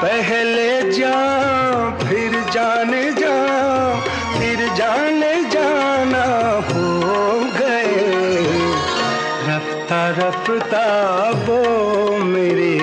पहले जा फिर जाने जा फिर जाने जाना हो गए। रफ्ता रफ्ता वो मेरे